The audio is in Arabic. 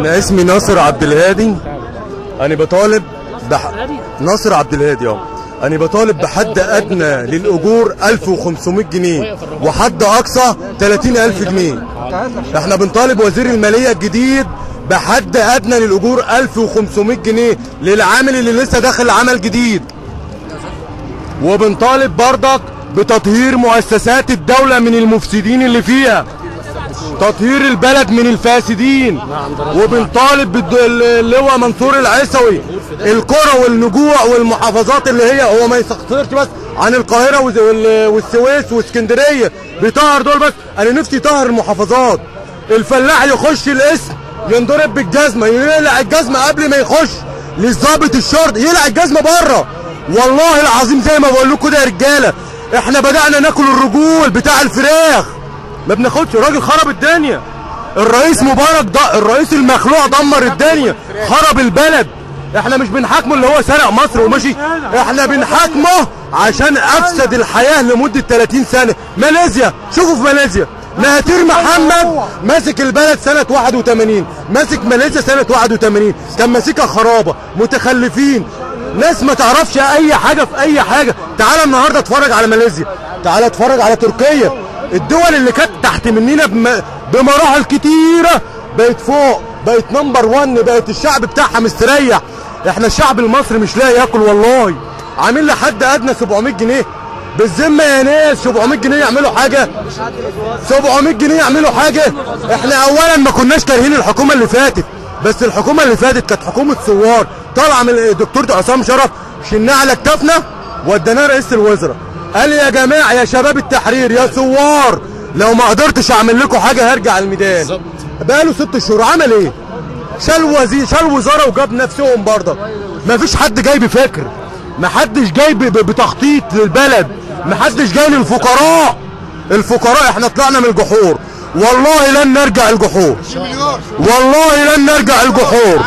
أنا اسمي ناصر عبد الهادي. أنا بطالب بح... ناصر عبد الهادي آه. أنا بطالب بحد أدنى للأجور 1500 جنيه وحد أقصى 30000 جنيه. إحنا بنطالب وزير المالية الجديد بحد أدنى للأجور 1500 جنيه للعامل اللي لسه داخل عمل جديد. وبنطالب برضك بتطهير مؤسسات الدولة من المفسدين اللي فيها. تطهير البلد من الفاسدين. وبنطالب بالد- اللواء منصور العيسوي القرى والنجوع والمحافظات اللي هي هو ما يستقصرش بس عن وال- والسويس واسكندرية. بيطهر دول بس. أنا نفسي يطهر المحافظات. الفلاح يخش الاسم ينضرب بالجزمة يقلع الجزمة قبل ما يخش للضابط الشرطة يقلع الجزمة بره. والله العظيم زي ما بقول لكم كده يا رجالة إحنا بدأنا ناكل الرجول بتاع الفراخ. ما بناخدش الراجل خرب الدنيا. الرئيس مبارك ده الرئيس المخلوع دمر الدنيا. خرب البلد. إحنا مش بنحاكمه اللي هو سرق مصر ومشي. إحنا بنحاكمه عشان افسد الحياة لمدة 30 سنة. ماليزيا شوفوا في ماليزيا. مهاتير محمد ماسك البلد سنة 81 ماسك ماليزيا سنة 81 كان ماسكها خرابة. متخلفين. ناس ما تعرفش أي حاجة في أي حاجة. تعال النهاردة اتفرج على ماليزيا. تعال اتفرج على تركيا. الدول اللي كانت تحت مننا بم- بمراحل كتيرة بقت فوق بقت نمبر 1 بقت الشعب بتاعها مستريح. إحنا الشعب المصري مش لاقي ياكل والله. عامل لحد ادنى 700 جنيه. بالذمة يا ناس 700 جنيه يعملوا حاجة. 700 جنيه يعملوا حاجة. إحنا اولا ما كناش كارهين الحكومة اللي فاتت. بس الحكومة اللي فاتت كانت حكومة ثوار. طالعة من الدكتور عصام شرف شلناه على كتافنا وديناه رئيس الوزراء. قال يا جماعة يا شباب التحرير يا ثوار لو ما قدرتش أعمل لكم حاجة هرجع الميدان. بقاله ست شهور عمل إيه؟ شال وزير شال وزارة وجاب نفسهم برضه. ما فيش حد جاي بفكر ما حدش جاي بتخطيط للبلد ما حدش جاي للفقراء. الفقراء إحنا طلعنا من الجحور. والله لن نرجع الجحور. والله لن نرجع الجحور.